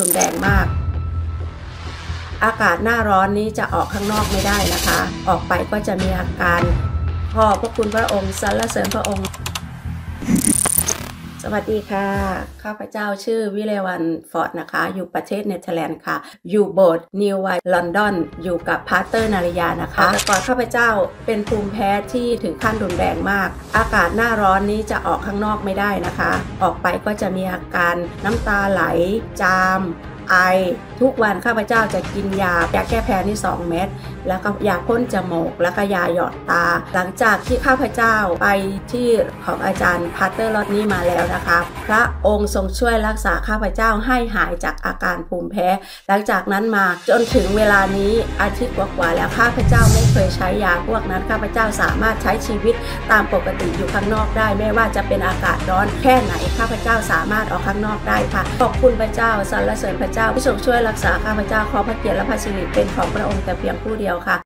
รุนแรงมาก อากาศหน้าร้อนนี้จะออกข้างนอกไม่ได้นะคะ ออกไปก็จะมีอาการขอพระคุณพระองค์สรรเสริญพระองค์ สวัสดีค่ะ ข้าพเจ้าชื่อวิไลวรรณ ฟอร์ดนะคะ อยู่ประเทศเนเธอร์แลนด์ค่ะ อยู่โบสถ์ New Wine London อยู่กับ pastor นาริยานะคะแต่ก่อนข้าพเจ้าเป็นภูมิแพ้ที่ถึงขั้นรุนแรงมาก อากาศหน้าร้อนนี้จะออกข้างนอกไม่ได้นะคะ ออกไปก็จะมีอาการน้ำตาไหล จาม ไอ ทุกวันข้าพเจ้าจะกินยายาแก้แพ้นี่ 2 เม็ดแล้วก็ยาพ่นจมูกแล้วก็ยาหยอดตา หลังจากที่ข้าพเจ้าไปที่ของอาจารย์พาร์เตอร์ลอดนี้มาแล้วนะคะ พระองค์ทรงช่วยรักษาข้าพเจ้าให้หายจากอาการภูมิแพ้ หลังจากนั้นมาจนถึงเวลานี้อาทิตย์กว่าๆแล้วข้าพเจ้าไม่เคยใช้ยาพวกนั้นข้าพเจ้าสามารถใช้ชีวิตตามปกติอยู่ข้างนอกได้ ไม่ว่าจะเป็นอากาศร้อนแค่ไหนข้าพเจ้าสามารถออกข้างนอกได้ค่ะขอบคุณพระเจ้าสรรเสริญพระเจ้า้าผู้ทรงช่วยรักษาข้าพเจ้าขอพระเกียรติและพระสิริเป็นของพระองค์แต่เพียงผู้เดียวค่ะ